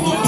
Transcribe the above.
Move.